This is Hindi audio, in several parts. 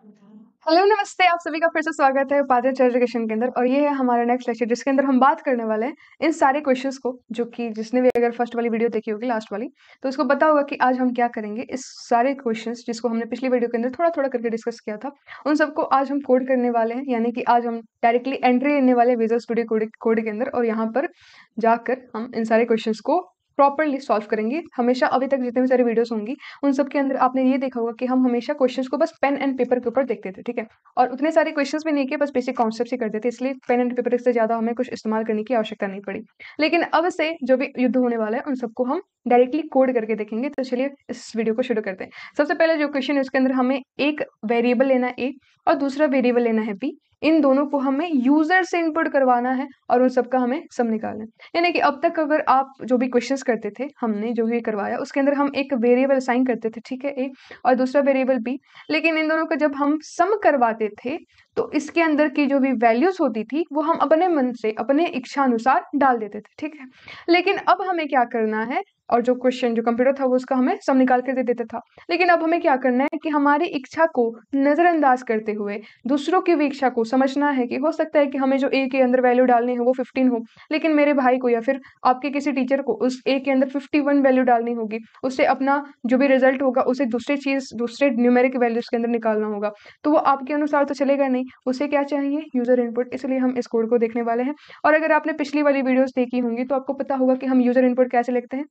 हेलो, नमस्ते। आप सभी का फिर से स्वागत है उपाध्याय एजुकेशन के अंदर। और ये है हमारा नेक्स्ट लेक्चर जिसके अंदर हम बात करने वाले हैं इन सारे क्वेश्चंस को, जो कि जिसने भी अगर फ़र्स्ट वाली वीडियो देखी होगी लास्ट वाली तो उसको पता होगा कि आज हम क्या करेंगे। इस सारे क्वेश्चंस जिसको हमने पिछली वीडियो के अंदर थोड़ा थोड़ा करके डिस्कस किया था, उन सबको आज हम कोड करने वाले हैं। यानी कि आज हम डायरेक्टली एंट्री लेने वाले विजुअल स्टूडियो कोड के अंदर। और यहाँ पर जाकर हम इन सारे क्वेश्चन को प्रॉपरली सॉल्व करेंगे। हमेशा अभी तक जितने भी सारी वीडियोस होंगी, उन सब के अंदर आपने ये देखा होगा कि हम हमेशा क्वेश्चंस को बस पेन एंड पेपर के ऊपर देखते थे, ठीक है? और उतने सारे क्वेश्चंस भी नहीं किए, बस बेसिक कॉन्सेप्ट ही करते थे इसलिए पेन एंड पेपर से ज़्यादा हमें कुछ इस्तेमाल करने की आवश्यकता नहीं पड़ी। लेकिन अब से जो भी युद्ध होने वाला है, उन सबको हम डायरेक्टली कोड करके देखेंगे। तो चलिए इस वीडियो को शुरू करते हैं। सबसे पहले जो क्वेश्चन है, उसके अंदर हमें एक वेरिएबल लेना ए और दूसरा वेरिएबल लेना है बी इन दोनों को हमें यूज़र से इनपुट करवाना है और उन सबका हमें सम निकालना है। यानी कि अब तक अगर आप जो भी क्वेश्चंस करते थे, हमने जो भी करवाया, उसके अंदर हम एक वेरिएबल असाइन करते थे, ठीक है ए और दूसरा वेरिएबल बी लेकिन इन दोनों का जब हम सम करवाते थे तो इसके अंदर की जो भी वैल्यूज़ होती थी, वो हम अपने मन से, अपने इच्छा अनुसार डाल देते थे, ठीक है? लेकिन अब हमें क्या करना है? और जो क्वेश्चन जो कंप्यूटर था, वो उसका हमें सम निकाल कर दे देता था। लेकिन अब हमें क्या करना है कि हमारी इच्छा को नज़रअंदाज करते हुए, दूसरों की भी इच्छा को समझना है कि हो सकता है कि हमें जो ए के अंदर वैल्यू डालनी है, वो फिफ्टीन हो। लेकिन मेरे भाई को या फिर आपके किसी टीचर को उस ए के अंदर फिफ्टी वन वैल्यू डालनी होगी। उससे अपना जो भी रिज़ल्ट होगा, उसे दूसरी चीज़, दूसरे न्यूमेरिक वैल्यूज़ के अंदर निकालना होगा। तो वो आपके अनुसार तो चलेगा नहीं। उसे क्या चाहिए? यूज़र इनपुट इसलिए हम इस कोड को देखने वाले हैं। और अगर आपने पिछली वाली वीडियोस देखी होंगी तो आपको पता होगा कि हम यूज़र इनपुट कैसे लिखते हैं।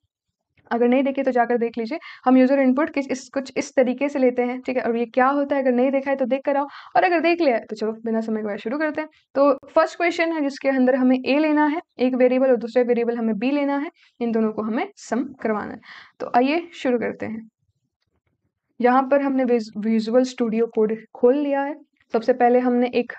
अगर नहीं देखी तो जाकर देख लीजिए। हम यूज़र इनपुट किस, इस, कुछ इस तरीके से लेते हैं, ठीक है? और ये क्या होता है? अगर नहीं देखा है तो देख कर आओ। और अगर देख लिया तो चलो, बिना समय के शुरू करते हैं। तो फ़र्स्ट क्वेश्चन है, जिसके अंदर हमें ए लेना है, एक वेरिएबल और दूसरे वेरिएबल हमें बी लेना है। इन दोनों को हमें सम करवाना है। तो आइए शुरू करते हैं। यहाँ पर हमने विजुअल स्टूडियो कोड खोल लिया है। सबसे पहले हमने एक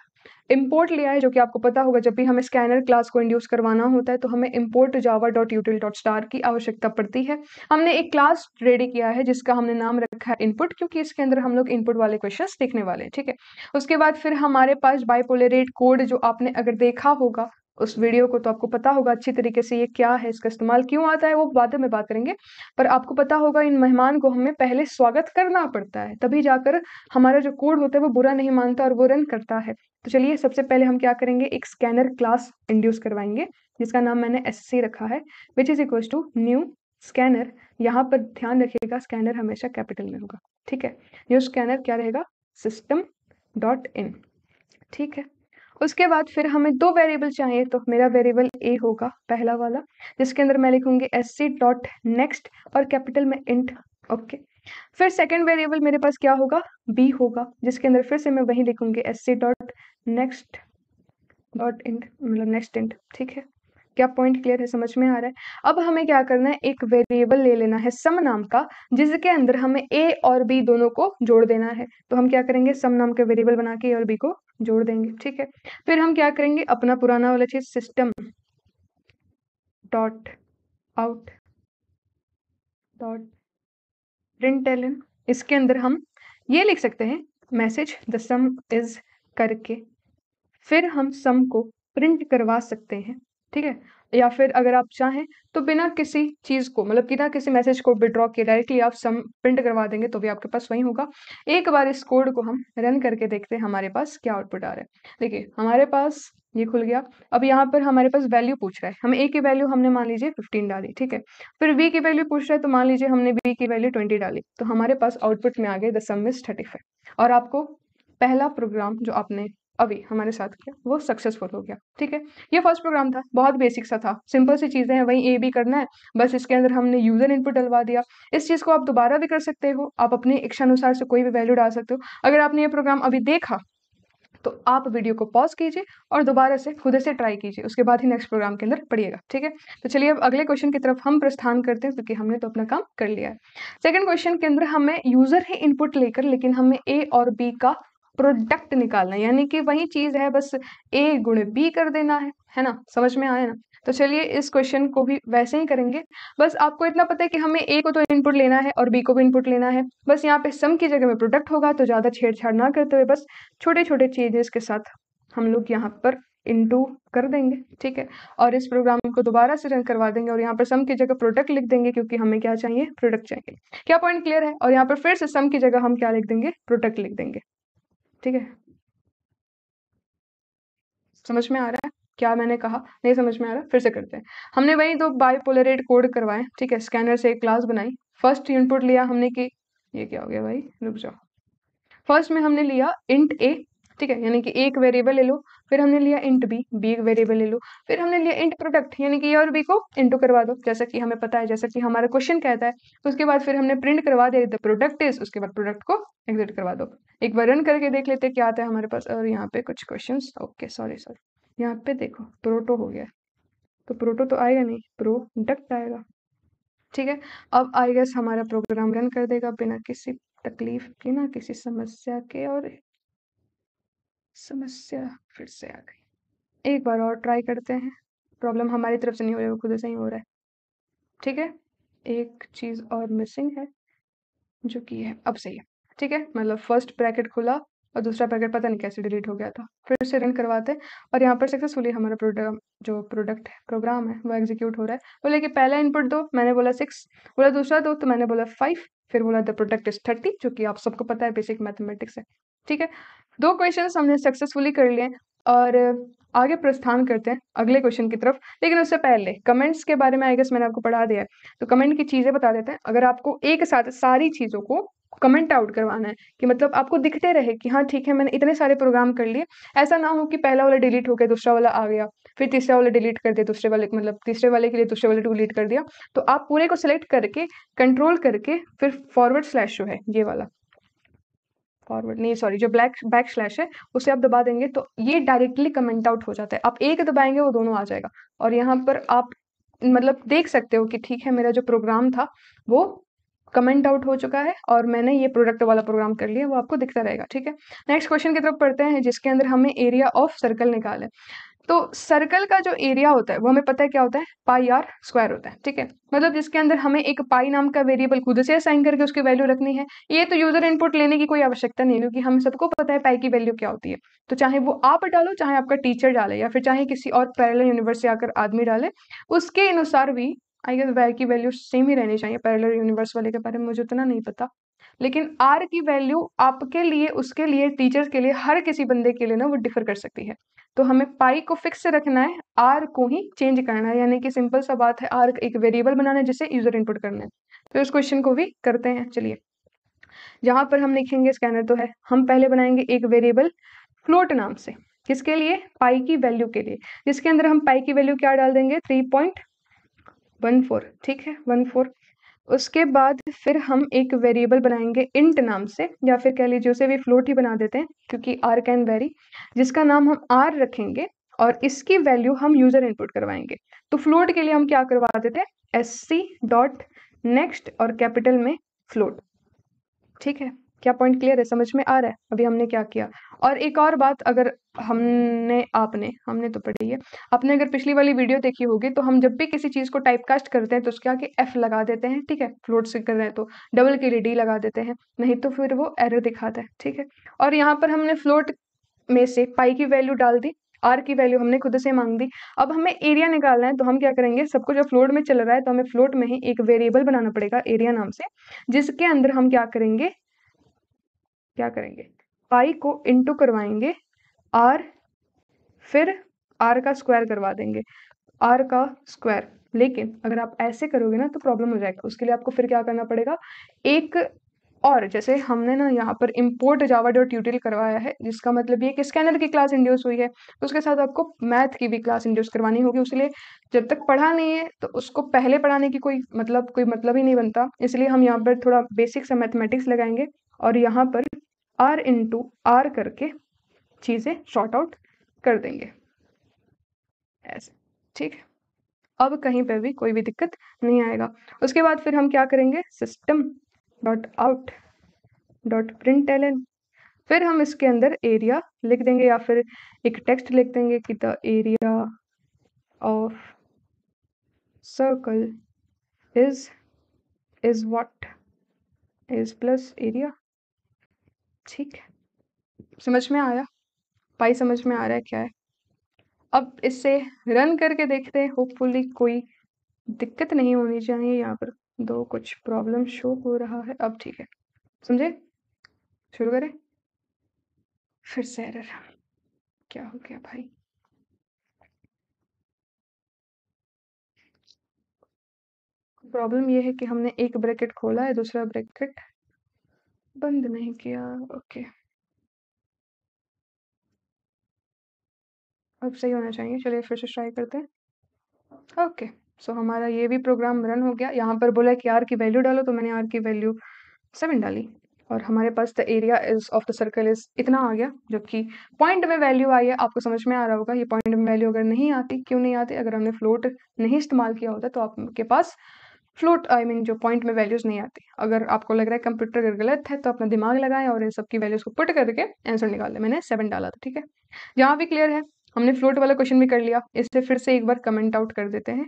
इम्पोर्ट लिया है, जो कि आपको पता होगा, जब भी हमें स्कैनर क्लास को इंड्यूस करवाना होता है तो हमें import Java dot util dot star की आवश्यकता पड़ती है। हमने एक क्लास रेडी किया है, जिसका हमने नाम रखा है इनपुट क्योंकि इसके अंदर हम लोग इनपुट वाले क्वेश्चन देखने वाले हैं, ठीक है? उसके बाद फिर हमारे पास बाइपोलरेट कोड जो आपने अगर देखा होगा उस वीडियो को तो आपको पता होगा अच्छी तरीके से ये क्या है, इसका इस्तेमाल क्यों आता है, वो बाद में बात करेंगे। पर आपको पता होगा इन मेहमान को हमें पहले स्वागत करना पड़ता है, तभी जाकर हमारा जो कोड होता है वो बुरा नहीं मानता और वो रन करता है। तो चलिए सबसे पहले हम क्या करेंगे, एक स्कैनर क्लास इंड्यूस करवाएँगे, जिसका नाम मैंने एससी रखा है which is equal to new scanner यहाँ पर ध्यान रखिएगा स्कैनर हमेशा कैपिटल में होगा, ठीक है? न्यू स्कैनर क्या रहेगा? सिस्टम डॉट इन ठीक है? उसके बाद फिर हमें दो वेरिएबल चाहिए तो मेरा वेरिएबल ए होगा, पहला वाला, जिसके अंदर मैं लिखूँगी एस सी डॉट नेक्स्ट और कैपिटल में इंट ओके फिर सेकेंड वेरिएबल मेरे पास क्या होगा? बी होगा, जिसके अंदर फिर से मैं वही लिखूँगी S C dot next dot int मतलब नेक्स्ट इंट ठीक है? क्या पॉइंट क्लियर है? समझ में आ रहा है? अब हमें क्या करना है? एक वेरिएबल ले लेना है, सम नाम का, जिसके अंदर हमें ए और बी दोनों को जोड़ देना है। तो हम क्या करेंगे? सम नाम के वेरिएबल बना के ए और बी को जोड़ देंगे, ठीक है? फिर हम क्या करेंगे? अपना पुराना वाला चीज़ system dot out dot print इसके अंदर हम ये लिख सकते हैं मैसेज द सम इज़ करके। फिर हम सम को प्रिंट करवा सकते हैं। ठीक है? या फिर अगर आप चाहें तो बिना किसी चीज़ को मतलब बिना किसी मैसेज को विड्रॉ किए डायरेक्टली आप सम प्रिंट करवा देंगे तो भी आपके पास वही होगा। एक बार इस कोड को हम रन करके देखते हैं, हमारे पास क्या आउटपुट आ रहा है। देखिए, हमारे पास ये खुल गया। अब यहाँ पर हमारे पास वैल्यू पूछ रहा है। हम ए की वैल्यू हमने मान लीजिए फिफ्टीन डाली, ठीक है? फिर वी की वैल्यू पूछ रहा है तो मान लीजिए हमने बी की वैल्यू ट्वेंटी डाली। तो हमारे पास आउटपुट में आ गए the sum is thirty five और आपको पहला प्रोग्राम जो आपने अभी हमारे साथ किया, वो सक्सेसफुल हो गया, ठीक है? ये फ़र्स्ट प्रोग्राम था, बहुत बेसिक सा था सिंपल सी चीज़ें हैं, वहीं ए बी करना है, बस इसके अंदर हमने यूज़र इनपुट डलवा दिया। इस चीज़ को आप दोबारा भी कर सकते हो, आप अपने इच्छानुसार से कोई भी वैल्यू डाल सकते हो। अगर आपने ये प्रोग्राम अभी देखा तो आप वीडियो को पॉज कीजिए और दोबारा से खुद से ट्राई कीजिए, उसके बाद ही नेक्स्ट प्रोग्राम के अंदर पढ़िएगा, ठीक है? तो चलिए अब अगले क्वेश्चन की तरफ़ हम प्रस्थान करते हैं, क्योंकि तो हमने तो अपना काम कर लिया है। सेकंड क्वेश्चन के अंदर हमें यूज़र ही इनपुट लेकर, लेकिन हमें ए और बी का प्रोडक्ट निकालना यानी कि वही चीज़ है, बस ए गुण बी कर देना है है ना? समझ में आया ना? तो चलिए इस क्वेश्चन को भी वैसे ही करेंगे। बस आपको इतना पता है कि हमें ए को तो इनपुट लेना है और बी को भी इनपुट लेना है। बस यहाँ पे सम की जगह में प्रोडक्ट होगा तो ज़्यादा छेड़छाड़ ना करते हुए बस छोटे छोटे चेंजेस के साथ हम लोग यहाँ पर इंटू कर देंगे, ठीक है? और इस प्रोग्राम को दोबारा से रन करवा देंगे और यहाँ पर सम की जगह प्रोडक्ट लिख देंगे, क्योंकि हमें क्या चाहिए? प्रोडक्ट चाहिए। क्या पॉइंट क्लियर है? और यहाँ पर फिर से सम की जगह हम क्या लिख देंगे? प्रोडक्ट लिख देंगे। ठीक है। समझ में आ रहा है? क्या मैंने कहा? नहीं समझ में आ रहा, फिर से करते हैं। हमने वही दो बाइपोलरेट कोड करवाए ठीक है स्कैनर से एक क्लास बनाई। फ़र्स्ट इनपुट लिया हमने कि ये क्या हो गया भाई? रुक जाओ। फ़र्स्ट में हमने लिया इंट ए ठीक है, यानी कि एक वेरिएबल ले लो, फिर हमने लिया इंट बी बी एक वेरिएबल ले लो, फिर हमने लिया इंट प्रोडक्ट यानी कि ए और बी को इंटू करवा दो। जैसा कि हमें पता है, जैसा कि हमारा क्वेश्चन कहता है, उसके बाद फिर हमने प्रिंट करवा दिया द प्रोडक्ट इज़ उसके बाद प्रोडक्ट को एग्जिट करवा दो। एक बार रन करके देख लेते क्या आता है हमारे पास, और यहाँ पे कुछ क्वेश्चन ओके सॉरी सॉरी यहाँ पे देखो प्रोटो हो गया। तो प्रोटो तो आएगा नहीं प्रोडक्ट आएगा। ठीक है, अब आई गेस हमारा प्रोग्राम रन कर देगा बिना किसी तकलीफ़ के ना किसी समस्या के, और समस्या फिर से आ गई। एक बार और ट्राई करते हैं। प्रॉब्लम हमारी तरफ़ से नहीं हो रही, वो खुद से ही हो रहा है। ठीक है? एक चीज़ और मिसिंग है, जो कि है, अब सही है। ठीक है? मतलब फ़र्स्ट ब्रैकेट खुला और दूसरा पैकेट पता नहीं कैसे डिलीट हो गया था। फिर से रन करवाते और यहाँ पर सक्सेसफुली हमारा प्रोडक्ट जो प्रोडक्ट है प्रोग्राम है, वो एग्जीक्यूट हो रहा है। बोले कि पहला इनपुट दो, मैंने बोला सिक्स बोला दूसरा दो तो मैंने बोला फाइव फिर बोला द प्रोडक्ट इज़ थर्टी जो कि आप सबको पता है बेसिक मैथमेटिक्स है। ठीक है? दो क्वेश्चन हमने सक्सेसफुली कर लिए और आगे प्रस्थान करते हैं, अगले क्वेश्चन की तरफ़। लेकिन उससे पहले कमेंट्स के बारे में आई गेस मैंने आपको पढ़ा दिया है। तो कमेंट की चीज़ें बता देते हैं। अगर आपको एक साथ सारी चीज़ों को कमेंट आउट करवाना है, कि मतलब आपको दिखते रहे कि हाँ ठीक है, मैंने इतने सारे प्रोग्राम कर लिए। ऐसा ना हो कि पहला वाला डिलीट हो गया दूसरा वाला आ गया, फिर तीसरा वाला डिलीट कर दिया, दूसरे वाले मतलब तीसरे वाले के लिए दूसरे वाले डिलीट कर दिया। तो आप पूरे को सिलेक्ट करके कंट्रोल करके, फिर फॉरवर्ड स्लैश जो है, ये वाला। फॉरवर्ड नहीं सॉरी जो ब्लैक बैक स्लैश है, उसे आप दबा देंगे तो ये डायरेक्टली कमेंट आउट हो जाता है। आप एक दबाएँगे, वो दोनों आ जाएगा। और यहाँ पर आप मतलब देख सकते हो कि ठीक है, मेरा जो प्रोग्राम था, वो कमेंट आउट हो चुका है और मैंने ये प्रोडक्ट वाला प्रोग्राम कर लिया, वो आपको दिखता रहेगा, ठीक है? नेक्स्ट क्वेश्चन की तरफ़ पढ़ते हैं, जिसके अंदर हमें एरिया ऑफ़ सर्कल निकाल तो सर्कल का जो एरिया होता है, वो हमें पता है क्या होता है? पाई आर स्क्वायर होता है, ठीक है? मतलब जिसके अंदर हमें एक पाई नाम का वेरिएबल खुद से असाइन करके उसकी वैल्यू रखनी है। ये तो यूज़र इनपुट लेने की कोई आवश्यकता नहीं क्योंकि हम सबको पता है पाई की वैल्यू क्या होती है। तो चाहे वो आप डालो, चाहे आपका टीचर डाले, या फिर चाहे किसी और पैरल यूनिवर्स से आकर आदमी डाले, उसके अनुसार भी आई गेस वाई की वैल्यू सेम ही रहनी चाहिए पैरल यूनिवर्स वाले के बारे में मुझे उतना नहीं पता। लेकिन आर की वैल्यू आपके लिए, उसके लिए टीचर्स के लिए, हर किसी बंदे के लिए ना वो डिफर कर सकती है। तो हमें पाई को फिक्स रखना है आर को ही चेंज करना है, यानी कि सिंपल सा बात है आर एक वेरिएबल बनाना है जिसे यूज़र इनपुट करना है। तो इस क्वेश्चन को भी करते हैं, चलिए। जहाँ पर हम लिखेंगे स्कैनर तो है, हम पहले बनाएँगे एक वेरिएबल फ्लोट नाम से, किसके लिए? पाई की वैल्यू के लिए। जिसके अंदर हम पाई की वैल्यू क्या डाल देंगे? थ्री पॉइंट वन फोर, ठीक है? One four. उसके बाद फिर हम एक वेरिएबल बनाएँगे इंट नाम से, या फिर कह लीजिए उसे भी फ्लोट ही बना देते हैं, क्योंकि आर कैन वेरी जिसका नाम हम आर रखेंगे और इसकी वैल्यू हम यूज़र इनपुट करवाएँगे। तो फ्लोट के लिए हम क्या करवा देते हैं? एस सी डॉट नेक्स्ट और कैपिटल में फ्लोट ठीक है? क्या पॉइंट क्लियर है? समझ में आ रहा है? अभी हमने क्या किया? और एक और बात, अगर हमने, आपने, हमने तो पढ़ी है। आपने अगर पिछली वाली वीडियो देखी होगी तो हम जब भी किसी चीज़ को टाइप कास्ट करते हैं तो उसके आगे एफ़ लगा देते हैं, ठीक है? फ्लोट से कर रहे हैं तो डबल के लिए डी लगा देते हैं, नहीं तो फिर वो एरर दिखाता है, ठीक है? और यहाँ पर हमने फ्लोट में से पाई की वैल्यू डाल दी आर की वैल्यू हमने खुद से मांग दी। अब हमें एरिया निकालना है तो हम क्या करेंगे? सबको जो फ्लोट में चल रहा है तो हमें फ्लोट में ही एक वेरिएबल बनाना पड़ेगा एरिया नाम से, जिसके अंदर हम क्या करेंगे? क्या करेंगे? पाई को इंटू करवाएँगे आर फिर आर का स्क्वायर करवा देंगे। आर का स्क्वायर लेकिन अगर आप ऐसे करोगे ना तो प्रॉब्लम हो जाएगा। उसके लिए आपको फिर क्या करना पड़ेगा? एक और, जैसे हमने ना यहाँ पर इम्पोर्ट जावा डॉट यूटिल करवाया है, जिसका मतलब ये कि स्कैनर की क्लास इंड्यूस हुई है तो उसके साथ आपको मैथ की भी क्लास इंड्यूस करवानी होगी। उसके लिए जब तक पढ़ा नहीं है तो उसको पहले पढ़ाने की कोई मतलब कोई मतलब ही नहीं बनता। इसलिए हम यहाँ पर थोड़ा बेसिक सा मैथमेटिक्स लगाएँगे और यहाँ पर आर इंटू आर करके चीज़ें शॉर्ट आउट कर देंगे। ऐसे, ठीक है? अब कहीं पर भी कोई भी दिक्कत नहीं आएगा। उसके बाद फिर हम क्या करेंगे? System dot out dot print L फिर हम इसके अंदर एरिया लिख देंगे या फिर एक टेक्स्ट लिख देंगे कि the area of circle is is what is plus area ठीक है। समझ में आया? पाई समझ में आ रहा है क्या है? अब इससे रन करके देखते हैं। होपफुली कोई दिक्कत नहीं होनी चाहिए। यहाँ पर दो कुछ प्रॉब्लम शो हो रहा है। अब ठीक है। समझे? शुरू करें। फिर से एरर क्या हो गया भाई? प्रॉब्लम ये है कि हमने एक ब्रैकेट खोला है, दूसरा ब्रैकेट बंद नहीं किया, ओके। अब सही होना चाहिए, चलिए फिर से ट्राई करते हैं। ओके सो हमारा ये भी प्रोग्राम रन हो गया। यहाँ पर बोला कि आर की वैल्यू डालो तो मैंने आर की वैल्यू सेवन डाली। और हमारे पास the area is of the circle is इतना आ गया, जबकि पॉइंट में वैल्यू आई है। आपको समझ में आ रहा होगा, ये पॉइंट में वैल्यू अगर नहीं आती, क्यों नहीं आती? अगर हमने फ्लोट नहीं इस्तेमाल किया होता तो आपके पास फ्लोट आई मीन जो पॉइंट में वैल्यूज़ नहीं आती। अगर आपको लग रहा है कंप्यूटर अगर गलत है तो अपना दिमाग लगाएँ और इन सबकी वैल्यूज़ को पुट करके आंसर निकाल दें। मैंने सेवन डाला था, ठीक है? यहाँ भी क्लियर है। हमने फ्लोट वाला क्वेश्चन भी कर लिया। इससे फिर से एक बार कमेंट आउट कर देते हैं।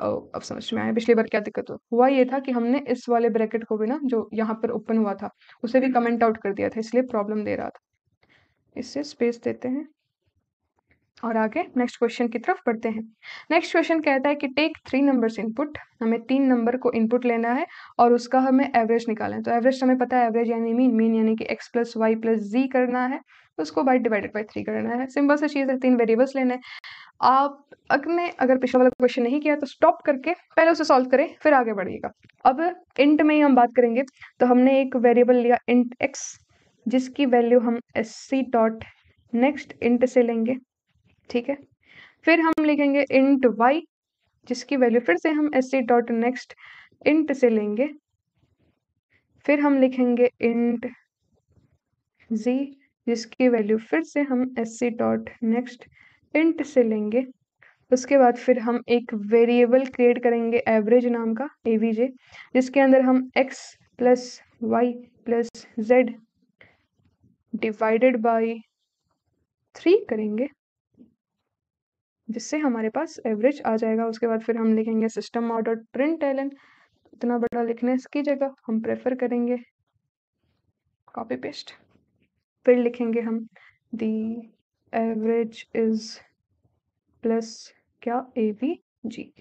अब समझ में आया, पिछली बार क्या दिक्कत हुआ? हुआ ये था कि हमने इस वाले ब्रैकेट को भी ना, जो यहाँ पर ओपन हुआ था, उसे भी कमेंट आउट कर दिया था, इसलिए प्रॉब्लम दे रहा था। इससे स्पेस देते हैं। और आगे नेक्स्ट क्वेश्चन की तरफ़ बढ़ते हैं। नेक्स्ट क्वेश्चन कहता है कि टेक थ्री नंबर्स इनपुट हमें तीन नंबर को इनपुट लेना है और उसका हमें एवरेज निकालना है। तो एवरेज हमें पता है एवरेज यानी मीन मीन यानी कि X plus Y plus Z करना है, उसको बाई डिवाइडेड बाई थ्री करना है। सिंपल सी चीज़ है, तीन वेरिएबल्स लेने आप अगले अगर पिछला वाला क्वेश्चन नहीं किया तो स्टॉप करके पहले उसे सॉल्व करें, फिर आगे बढ़िएगा। अब इंट में ही हम बात करेंगे तो हमने एक वेरिएबल लिया इंट एक्स जिसकी वैल्यू हम S C dot next int से लेंगे। ठीक है? फिर हम लिखेंगे इंट वाई जिसकी वैल्यू फिर से हम S C dot next int से लेंगे। फिर हम लिखेंगे इंट जी जिसकी वैल्यू फिर से हम S C dot next int से लेंगे। उसके बाद फिर हम एक वेरिएबल क्रिएट करेंगे एवरेज नाम का ए वी जे जिसके अंदर हम X plus Y plus Z divided by three करेंगे। जिससे हमारे पास एवरेज आ जाएगा। उसके बाद फिर हम लिखेंगे सिस्टम ऑर्डर प्रिंट एलन इतना बड़ा लिखने की जगह। हम प्रेफर करेंगे कॉपी पेस्ट फिर लिखेंगे हम दी एवरेज इज़ प्लस क्या? ए बी जी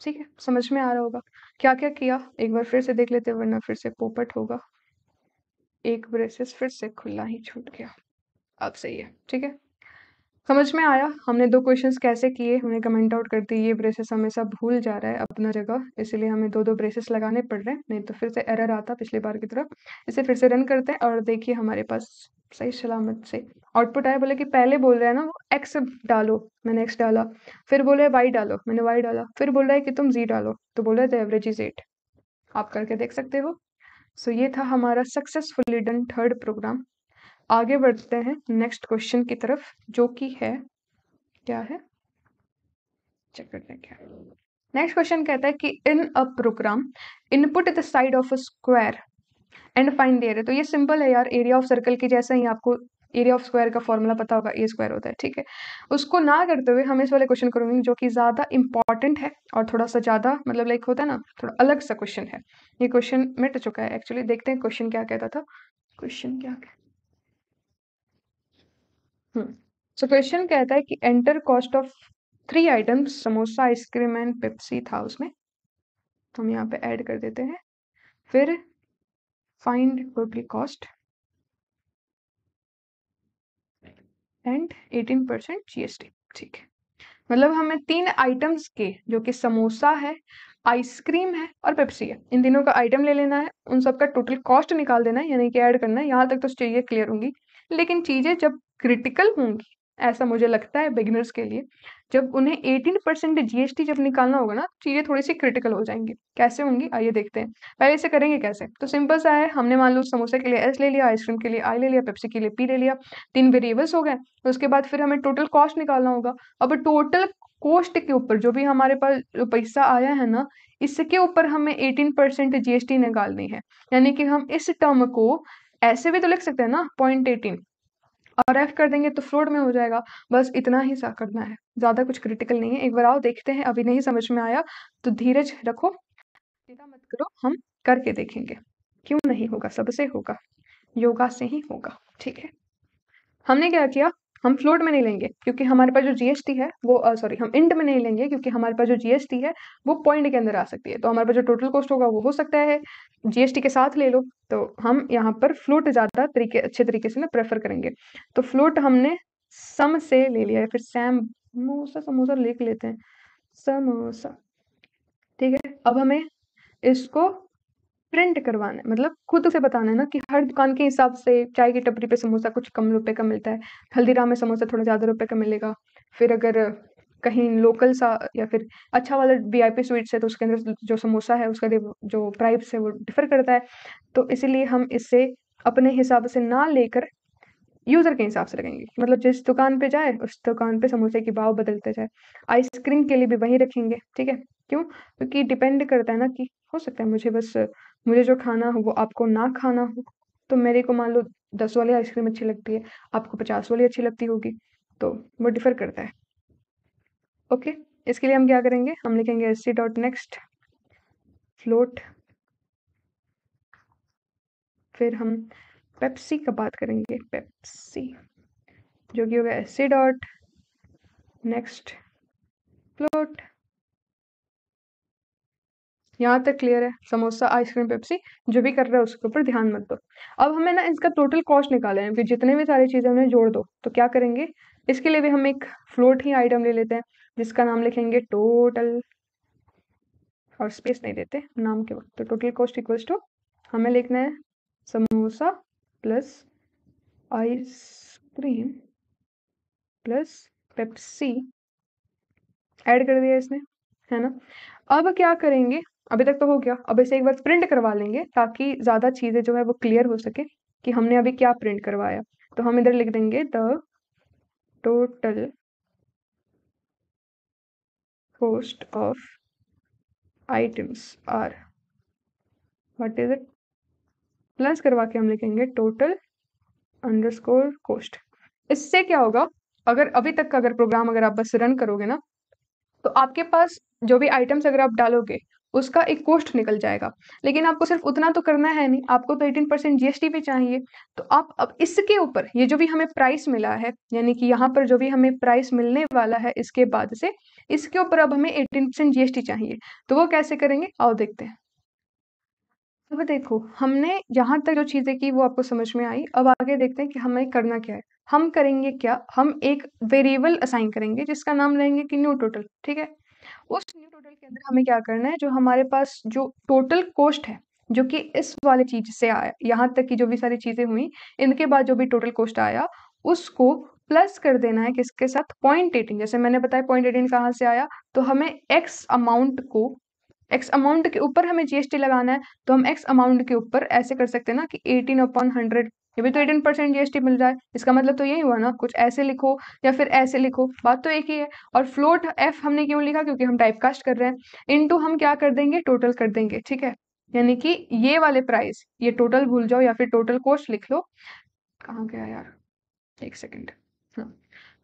ठीक है? समझ में आ रहा होगा। क्या क्या? किया एक बार फिर से देख लेते वरना फिर से पोपट होगा। एक ब्रेसेस फिर से खुला ही छूट गया। अब सही है। ठीक है? समझ में आया? हमने दो क्वेश्चंस कैसे किए? हमने कमेंट आउट कर दी, ये ब्रेसेस हमेशा भूल जा रहा है अपना जगह, इसलिए हमें दो दो ब्रेसेस लगाने पड़ रहे हैं, नहीं तो फिर से एरर आता पिछली बार की तरफ़ इसे फिर से रन करते हैं और देखिए हमारे पास सही सलामत से आउटपुट आया, बोले कि पहले बोल रहा है ना, वो एक्स डालो, मैंने एक्स डाला, फिर बोले वाई डालो, मैंने वाई डाला, फिर बोल रहा है कि तुम जी डालो तो बोल रहे थे एवरेज इज़ एट आप करके देख सकते हो। सो ये था हमारा सक्सेसफुली डन थर्ड प्रोग्राम आगे बढ़ते हैं नेक्स्ट क्वेश्चन की तरफ़, जो कि है, क्या है? चेक करते हैं क्या नेक्स्ट क्वेश्चन कहता है कि in a program input the side of a square and find the area तो ये सिंपल है यार एरिया ऑफ़ सर्कल की जैसा ही आपको एरिया ऑफ़ स्क्वायर का फॉर्मूला पता होगा ए स्क्वायर होता है, ठीक है? उसको ना करते हुए हम इस वाले क्वेश्चन करूँगे, जो कि ज़्यादा इंपॉर्टेंट है और थोड़ा सा ज़्यादा मतलब लाइक होता है ना, थोड़ा अलग सा क्वेश्चन है। ये क्वेश्चन मिट चुका है एक्चुअली देखते हैं क्वेश्चन क्या कहता था। क्वेश्चन क्या कहता सो क्वेश्चन कहता है कि enter cost of three items samosa ice cream and Pepsi था उसमें। तो हम यहाँ पे ऐड कर देते हैं। फिर find totally cost and 18 percent GST ठीक है। मतलब हमें तीन आइटम्स के, जो कि समोसा है आइसक्रीम है और पेप्सी है, इन तीनों का आइटम ले लेना है। उन सबका टोटल कॉस्ट निकाल देना है, यानी कि ऐड करना है। यहाँ तक तो चीज़ें क्लियर होंगी। लेकिन चीज़ें जब क्रिटिकल होंगी, ऐसा मुझे लगता है बिगिनर्स के लिए। जब उन्हें 18 परसेंट जीएसटी जब निकालना होगा ना चीज़ें थोड़ी सी क्रिटिकल हो जाएँगी। कैसे होंगी? आइए देखते हैं। पहले इसे करेंगे कैसे? तो सिंपल सा है, हमने मान लो समोसे के लिए एस ले लिया आइसक्रीम के लिए आई ले लिया पेप्सी के लिए पी ले लिया, तीन वेरिएबल्स हो गए। उसके बाद फिर हमें टोटल कॉस्ट निकालना होगा। अब टोटल कॉस्ट के ऊपर जो भी हमारे पास पैसा आया है ना, इसके ऊपर हमें एटीन परसेंट जीएसटी निकालनी है। यानी कि हम इस टर्म को ऐसे भी तो लिख सकते हैं ना पॉइंट एटीन और एफ़ कर देंगे तो फ्लोट में हो जाएगा। बस इतना ही सा करना है। ज़्यादा कुछ क्रिटिकल नहीं है। एक बार आओ, देखते हैं। अभी नहीं समझ में आया तो धीरज रखो। चिंता मत करो, हम करके देखेंगे। क्यों नहीं होगा? सबसे होगा। योगा से ही होगा। ठीक है? हमने क्या किया? हम फ्लोट में नहीं लेंगे, क्योंकि हमारे पास जो जीएसटी है, वो सॉरी हम इंट में नहीं लेंगे, क्योंकि हमारे पास जो जीएसटी है, वो पॉइंट के अंदर आ सकती है। तो हमारे पास जो टोटल कॉस्ट होगा, वो हो सकता है। जीएसटी के साथ ले लो तो हम यहाँ पर फ्लोट ज़्यादा तरीके, अच्छे तरीके से ना प्रेफर करेंगे। तो फ्लोट हमने सम से ले लिया है, फिर सैम समोसा समोसा लिख लेते हैं। समोसा, ठीक है? अब हमें इसको प्रिंट करवाना है। मतलब खुद से बताना है ना कि हर दुकान के हिसाब से चाय की टपरी पे समोसा कुछ कम रुपए का मिलता है, हल्दीराम में समोसा थोड़ा ज़्यादा रुपए का मिलेगा। फिर अगर कहीं लोकल सा या फिर अच्छा वाला वी आई पी स्वीट्स है तो उसके अंदर जो समोसा है उसका जो प्राइस है वो डिफर करता है। तो इसीलिए हम इससे अपने हिसाब से ना लेकर यूज़र के हिसाब से रखेंगे मतलब जिस दुकान पे जाए, उस दुकान पे समोसे की भाव बदलते जाए। आइसक्रीम के लिए भी वही रखेंगे, ठीक है? क्यों? क्योंकि डिपेंड करता है ना कि हो सकता है मुझे बस मुझे जो खाना हो, वो आपको ना खाना हो तो मेरे को मान लो दस वाली आइसक्रीम अच्छी लगती है, आपको पचास वाली अच्छी लगती होगी तो वो डिफर करता है। ओके इसके लिए हम क्या करेंगे? हम लिखेंगे S C dot next float फिर हम पेप्सी का बात करेंगे। पेप्सी जो कि होगा S C dot next float यहाँ तक क्लियर है? समोसा आइसक्रीम पेप्सी जो भी कर रहा है उसके ऊपर ध्यान मत दो। अब हमें ना इसका टोटल कॉस्ट निकाले हैं, फिर जितने भी सारी चीज़ें उन्हें जोड़ दो तो क्या करेंगे? इसके लिए भी हम एक फ्लोट ही आइटम ले लेते हैं, जिसका नाम लिखेंगे टोटल और स्पेस नहीं देते, नाम के वक्त। तो टोटल कॉस्ट इक्वल्स टू हमें लिखना है samosa plus ice cream plus Pepsi add कर दिया इसने, है ना? अब क्या करेंगे? अभी तक तो हो गया। अब इसे एक बार प्रिंट करवा लेंगे ताकि ज़्यादा चीज़ें जो है वो क्लियर हो सके कि हमने अभी क्या प्रिंट करवाया। तो हम इधर लिख देंगे the total cost of items are what is it? Plus करवा के हम लिखेंगे टोटल अंडरस्कोर कोस्ट इससे क्या होगा? अगर अभी तक का अगर प्रोग्राम अगर आप बस रन करोगे ना तो आपके पास जो भी आइटम्स अगर आप डालोगे उसका एक कोस्ट निकल जाएगा। लेकिन आपको सिर्फ़ उतना तो करना है नहीं, आपको तो एटीन परसेंट जीएसटी भी चाहिए। तो आप अब इसके ऊपर, ये जो भी हमें प्राइस मिला है, यानी कि यहाँ पर जो भी हमें प्राइस मिलने वाला है इसके बाद से, इसके ऊपर अब हमें एटीन परसेंट जीएसटी चाहिए। तो वो कैसे करेंगे? आओ देखते हैं। अब देखो, हमने यहाँ तक जो चीज़ें की वो आपको समझ में आई। अब आगे देखते हैं कि हमें करना क्या है। हम करेंगे क्या? हम एक वेरिएबल असाइन करेंगे, जिसका नाम लेंगे कि न्यू टोटल ठीक है? उस न्यू टोटल के अंदर हमें क्या करना है? जो हमारे पास जो टोटल कोस्ट है, जो कि इस वाले चीज़ से आया, यहाँ तक की जो भी सारी चीज़ें हुई, इनके बाद जो भी टोटल कोस्ट आया, उसको प्लस कर देना है किसके साथ? पॉइंट एटीन जैसे मैंने बताया पॉइंट एटीन कहाँ से आया तो हमें एक्स अमाउंट को एक्स अमाउंट के ऊपर हमें जीएसटी लगाना है तो हम एक्स अमाउंट के ऊपर ऐसे कर सकते हैं ना कि एटीन अपॉन हंड्रेड ये भी तो एटीन परसेंट जीएसटी मिल जाए इसका मतलब तो यही हुआ ना, कुछ ऐसे लिखो या फिर ऐसे लिखो, बात तो एक ही है। और फ्लोट एफ़ हमने क्यों लिखा? क्योंकि हम टाइप कास्ट कर रहे हैं। इनटू हम क्या कर देंगे? टोटल कर देंगे, ठीक है? यानी कि ये वाले प्राइस ये टोटल भूल जाओ या फिर टोटल कॉस्ट लिख लो। कहाँ गया यार? एक सेकेंड हाँ।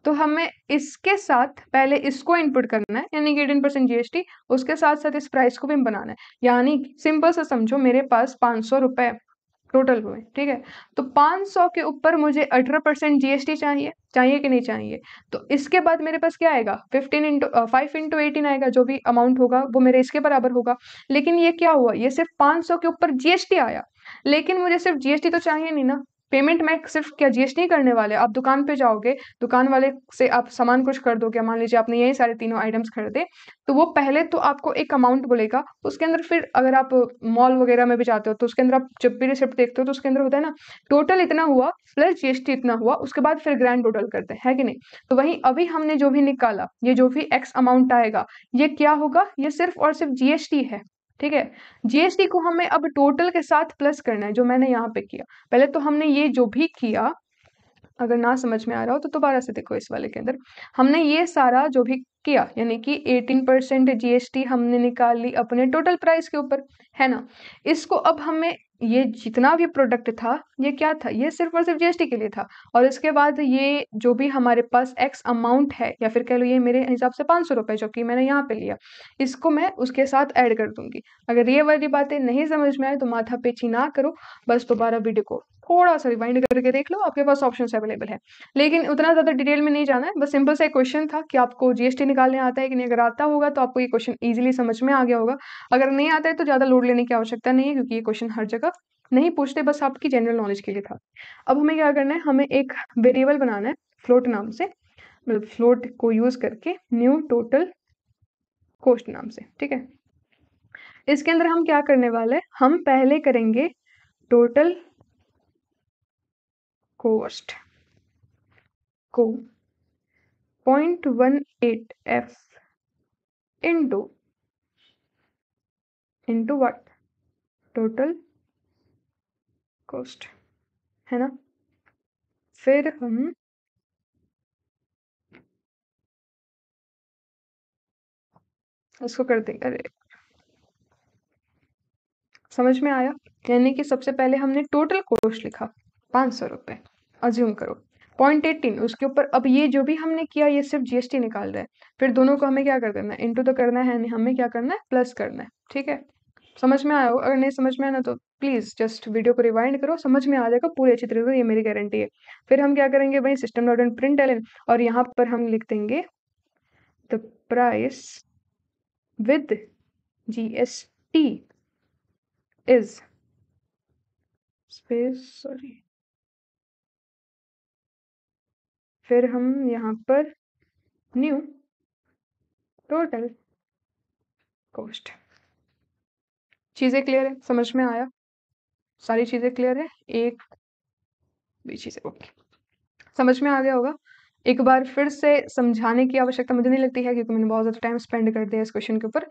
तो हमें इसके साथ पहले इसको इनपुट करना है, यानी कि एटीन परसेंट जीएसटी उसके साथ साथ इस प्राइस को भी बनाना है। यानी सिंपल से समझो, मेरे पास पाँच सौ रुपए टोटल में, ठीक है? तो 500 के ऊपर मुझे अठारह परसेंट जीएसटी चाहिए चाहिए कि नहीं चाहिए? तो इसके बाद मेरे पास क्या आएगा? 15 इंटू फाइव इंटू एटीन आएगा, जो भी अमाउंट होगा, वो मेरे इसके बराबर होगा। लेकिन ये क्या हुआ? ये सिर्फ़ 500 के ऊपर जीएसटी आया। लेकिन मुझे सिर्फ़ जीएसटी तो चाहिए नहीं ना। पेमेंट में सिर्फ़ क्या जीएसटी करने वाले, आप दुकान पे जाओगे, दुकान वाले से आप सामान कुछ खरीदोगे मान लीजिए आपने यही सारे तीनों आइटम्स खरीदे तो वो पहले तो आपको एक अमाउंट बोलेगा, उसके अंदर फिर अगर आप मॉल वगैरह में भी जाते हो तो उसके अंदर आप जब भी रिसिप्ट देखते हो तो उसके अंदर होता है ना टोटल इतना हुआ प्लस जीएसटी इतना हुआ, उसके बाद फिर ग्रैंड टोटल करते है कि नहीं? तो वहीं अभी हमने जो भी निकाला, ये जो भी एक्स अमाउंट आएगा, ये क्या होगा? ये सिर्फ़ और सिर्फ़ जीएसटी है। ठीक है? जीएसटी को हमें अब टोटल के साथ प्लस करना है, जो मैंने यहाँ पे किया। पहले तो हमने ये जो भी किया, अगर ना समझ में आ रहा हो तो दोबारा से देखो इस वाले के अंदर। हमने ये सारा जो भी किया, यानी कि 18 परसेंट जीएसटी हमने निकाल ली अपने टोटल प्राइस के ऊपर, है ना? इसको अब हमें ये जितना भी प्रोडक्ट था, ये क्या था? ये सिर्फ़ और सिर्फ़ जीएसटी के लिए था। और इसके बाद ये जो भी हमारे पास एक्स अमाउंट है, या फिर कह लो ये मेरे हिसाब से पाँच सौ रुपये जो कि मैंने यहाँ पे लिया, इसको मैं उसके साथ ऐड कर दूँगी। अगर ये वाली बातें नहीं समझ में आए तो माथा पेची ना करो, बस दोबारा वीडियो को थोड़ा सा रिवाइंड करके देख लो, आपके पास ऑप्शन अवेलेबल है। लेकिन उतना ज़्यादा डिटेल में नहीं जाना है, बस सिंपल सा क्वेश्चन था कि आपको जीएसटी निकालने आता है कि नहीं? अगर आता होगा तो आपको ये क्वेश्चन ईजिली समझ में आ गया होगा। अगर नहीं आता है तो ज़्यादा लोड लेने की आवश्यकता नहीं है, क्योंकि ये क्वेश्चन हर जगह नहीं पूछते, बस आपकी जनरल नॉलेज के लिए था। अब हमें क्या करना है, हमें एक वेरिएबल बनाना है फ्लोट नाम से मतलब फ्लोट को यूज़ करके न्यू टोटल कोस्ट नाम से, ठीक है? इसके अंदर हम क्या करने वाले हम पहले करेंगे टोटल कोस्ट को point one eight F into into what total cost है ना? फिर हम इसको कर देंगे अरे! समझ में आया? यानी कि सबसे पहले हमने टोटल कॉस्ट लिखा, पाँच सौ रुपये अज्यूम करो। पॉइंट एटीन उसके ऊपर अब ये जो भी हमने किया, ये सिर्फ़ जीएसटी निकाल रहा है। फिर दोनों को हमें क्या कर देना है? इंटू तो करना है नहीं हमें क्या करना है? प्लस करना है। ठीक है? समझ में आया हो? अगर नहीं समझ में आना तो। प्लीज़ जस्ट वीडियो को रिवाइंड करो, समझ में आ जाएगा पूरे अच्छी तरीके से ये मेरी गारंटी है। फिर हम क्या करेंगे भाई system dot and print L और यहाँ पर हम लिख देंगे the price with G S T is space sorry फिर हम यहाँ पर न्यू टोटल कॉस्ट चीज़ें क्लियर है? समझ में आया? सारी चीज़ें क्लियर है। एक भी चीज़ें ओके समझ में आ गया होगा। एक बार फिर से समझाने की आवश्यकता मुझे नहीं लगती है क्योंकि मैंने बहुत ज़्यादा टाइम स्पेंड कर दिया इस क्वेश्चन के ऊपर।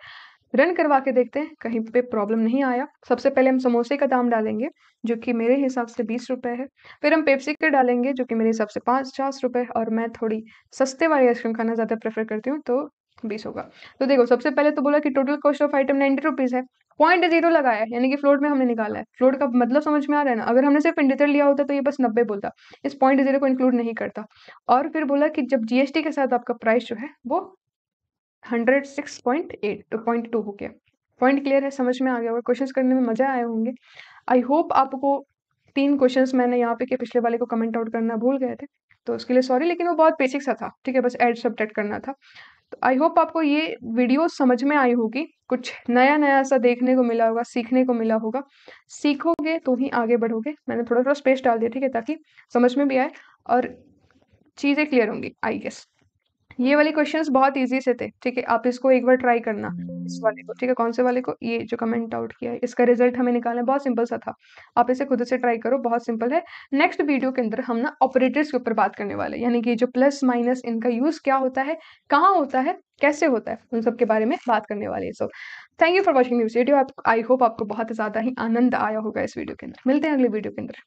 रन करवा के देखते हैं, कहीं पे प्रॉब्लम नहीं आया। सबसे पहले हम समोसे का दाम डालेंगे, जो कि मेरे हिसाब से बीस रुपए है। फिर हम पेप्सी का डालेंगे, जो कि मेरे हिसाब से पाँच पचास रुपए और मैं थोड़ी सस्ते वाली आइसक्रीम खाना ज़्यादा प्रेफर करती हूँ तो बीस होगा। तो देखो, सबसे पहले तो बोला कि total cost of item ninety rupees है। पॉइंट ज़ीरो लगाया, यानी कि फ्लोट में हमने निकाला है। फ्लोट का मतलब समझ में आ रहा है ना? अगर हमने सिर्फ़ इंडिटर लिया होता तो ये बस नब्बे बोलता। इस पॉइंट ज़ीरो को इंक्लूड नहीं करता। और फिर बोला कि जब जीएसटी के साथ आपका प्राइस जो है, वो hundred six point eight point two हो गया। पॉइंट क्लियर है? समझ में आ गया और क्वेश्चन करने में मज़ा आए होंगे। आई होप आपको तीन क्वेश्चंस मैंने यहाँ पे के पिछले वाले को कमेंट आउट करना भूल गए थे। तो उसके लिए सॉरी लेकिन वो बहुत बेसिक सा था। ठीक है, बस एड सब्ट्रैक्ट करना था। तो आई होप आपको ये वीडियो समझ में आई होगी। कुछ नया नया सा देखने को मिला होगा, सीखने को मिला होगा। सीखोगे तो ही आगे बढ़ोगे। मैंने थोड़ा थोड़ा स्पेस डाल दिया, ठीक है, ताकि समझ में भी आए और चीज़ें क्लियर होंगी आई गेस ये वाले क्वेश्चंस बहुत इजी से थे, ठीक है? आप इसको एक बार ट्राई करना, इस वाले को, ठीक है? कौन से वाले को? ये जो कमेंट आउट किया है, इसका रिज़ल्ट हमें निकालना बहुत सिंपल सा था। आप इसे खुद से ट्राई करो, बहुत सिंपल है। नेक्स्ट वीडियो के अंदर हम ना ऑपरेटर्स के ऊपर बात करने वाले यानी कि जो प्लस माइनस इनका यूज़ क्या होता है, कहाँ होता है, कैसे होता है, उन सब के बारे में बात करने वाले so thank you for watching this video I hope आपको बहुत ज़्यादा ही आनंद आया होगा इस वीडियो के अंदर। मिलते हैं अगले वीडियो के अंदर।